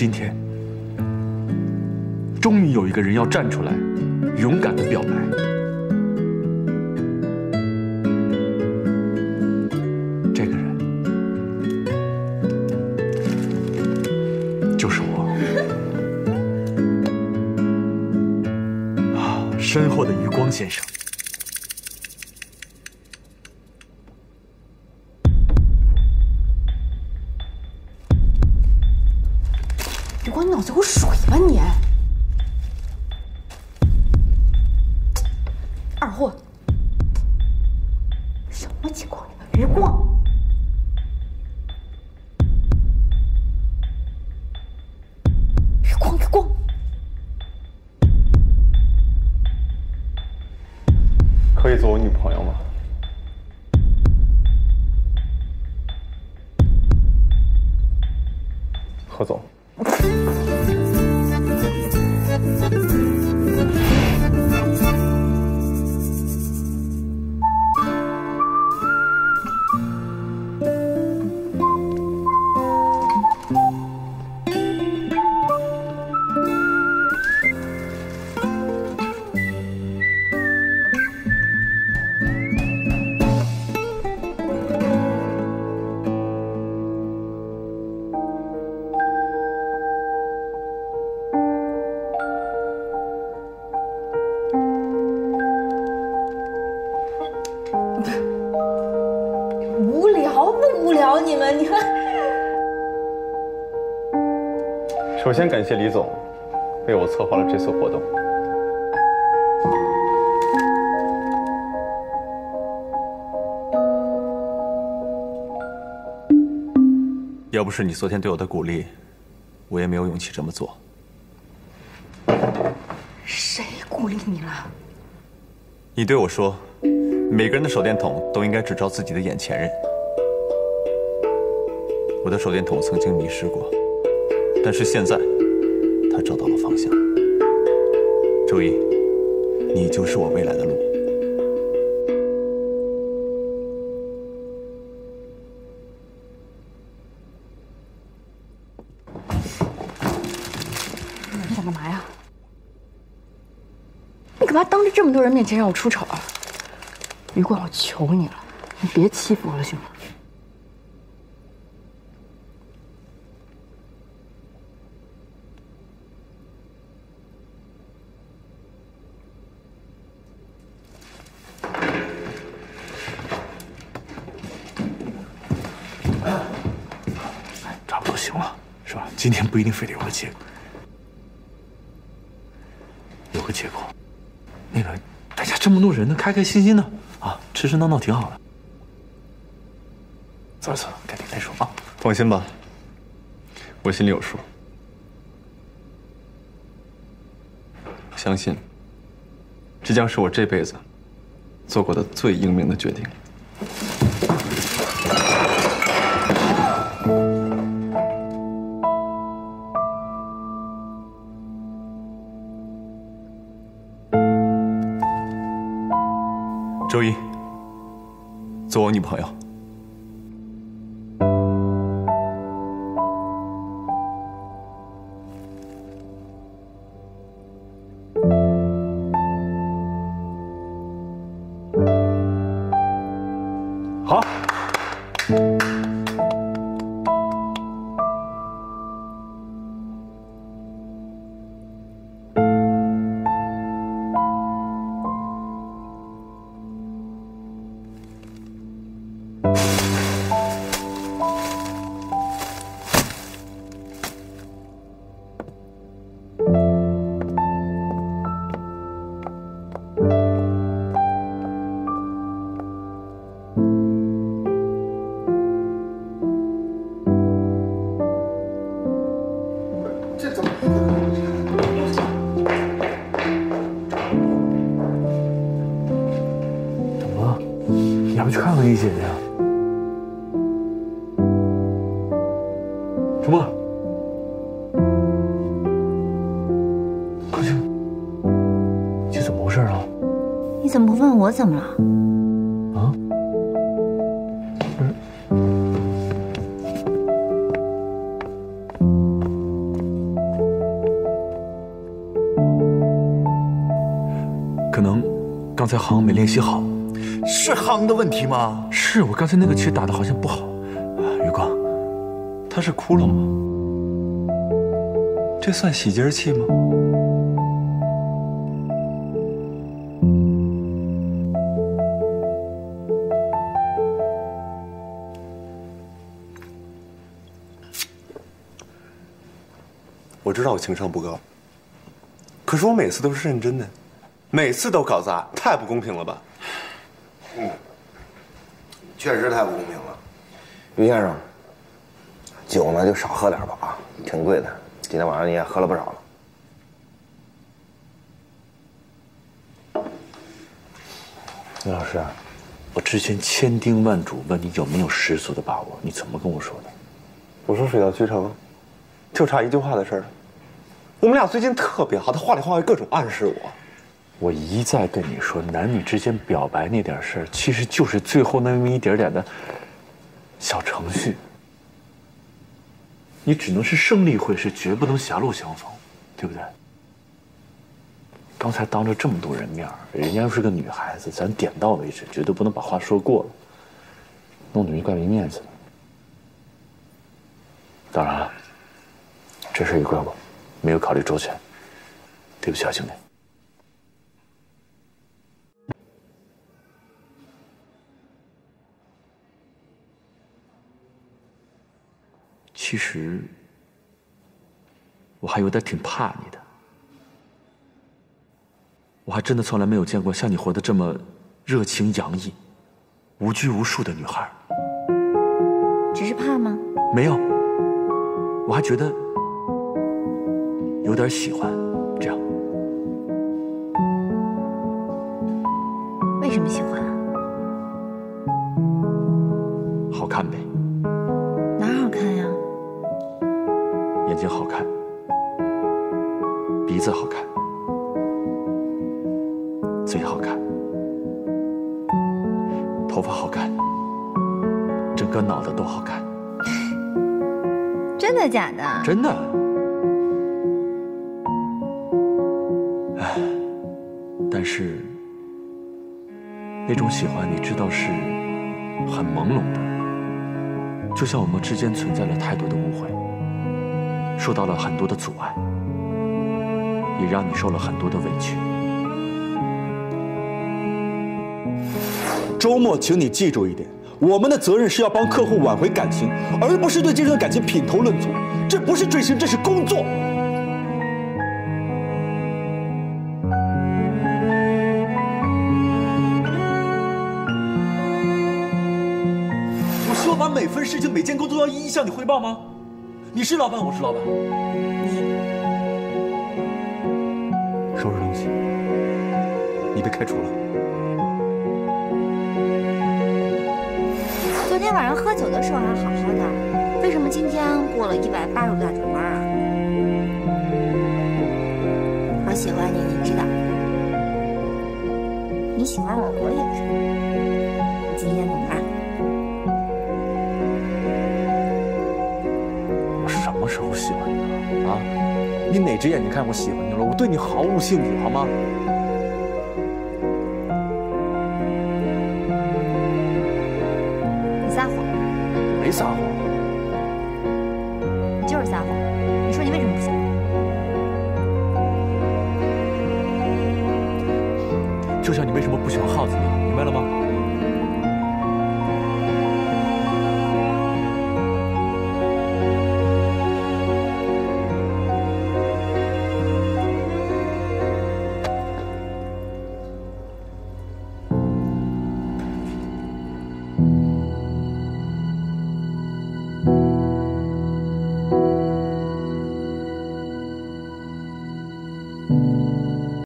今天，终于有一个人要站出来，勇敢的表白。这个人就是我。啊，身后的余光先生。二货，什么情况？余光，余光，余光，可以做我女朋友吗？何总，你们，你们，首先感谢李总为我策划了这次活动。要不是你昨天对我的鼓励，我也没有勇气这么做。谁鼓励你了？你对我说，每个人的手电筒都应该只照自己的眼前人。我的手电筒曾经迷失过，但是现在，它找到了方向。周一，你就是我未来的路。你想干嘛呀？你干嘛当着这么多人面前让我出丑啊？余光，我求你了，你别欺负我了，行吗？差不多行了，是吧？今天不一定非得有个结果，有个结果。那个，大家这么多人呢，开开心心的啊，吃吃闹闹挺好的。走了走了，改天再说啊。放心吧，我心里有数。相信，这将是我这辈子做过的最英明的决定。周一，做我女朋友。好。怎么了？你还不去看看易姐姐呀？什么？快去，这怎么回事啊？你怎么不问我怎么了？才夯没练习好。是夯的问题吗？是我刚才那个棋打的好像不好。啊，余光，他是哭了吗？这算喜极而泣吗？我知道我情商不高，可是我每次都是认真的，每次都搞砸，太不公平了吧？嗯确实太不公平了，于先生，酒呢就少喝点吧啊，挺贵的。今天晚上你也喝了不少了。于老师，我之前千叮万嘱问你有没有十足的把握，你怎么跟我说的？我说水到渠成，就差一句话的事儿。我们俩最近特别好，他话里话外各种暗示我。我一再跟你说，男女之间表白那点事儿，其实就是最后那么一点点的小程序。你只能是胜利会师，绝不能狭路相逢，对不对？刚才当着这么多人面人家又是个女孩子，咱点到为止，绝对不能把话说过了，弄得于怪没面子。当然了，这事也怪我，没有考虑周全，对不起啊，兄弟。其实，我还有点挺怕你的。我还真的从来没有见过像你活得这么热情洋溢、无拘无束的女孩。只是怕吗？没有，我还觉得有点喜欢。这样，为什么喜欢？好看呗。眼睛好看，鼻子好看，嘴好看，头发好看，整个脑袋都好看。真的假的？真的。唉，但是那种喜欢，你知道是很朦胧的，就像我们之间存在了太多的误会，受到了很多的阻碍，也让你受了很多的委屈。周末，请你记住一点：我们的责任是要帮客户挽回感情，而不是对这段感情品头论足。这不是追星，这是工作。我说把每份事情、每件工作要一一向你汇报吗？你是老板，我是老板。你收拾东西，你被开除了。昨天晚上喝酒的时候还好好的，为什么今天过了一百八十度大转弯啊？我喜欢你，你知道。你喜欢我，我也知道。今天怎么你哪只眼睛看我喜欢你了？我对你毫无兴趣，好吗？你撒谎，没撒谎。你就是撒谎。你说你为什么不喜欢我？就像你为什么不喜欢耗子一样，明白了吗？